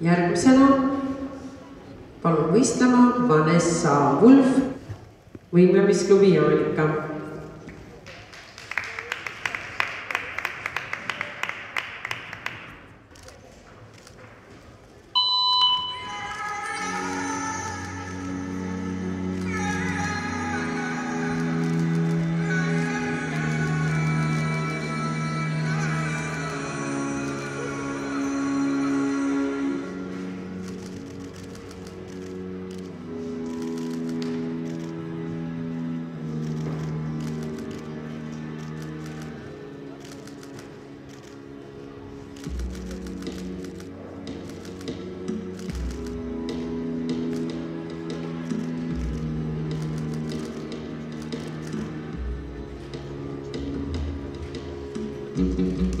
järgmisena palun võistlema Vanessa Wulf, võimlemisklubi Jaanika Thank mm -hmm. you.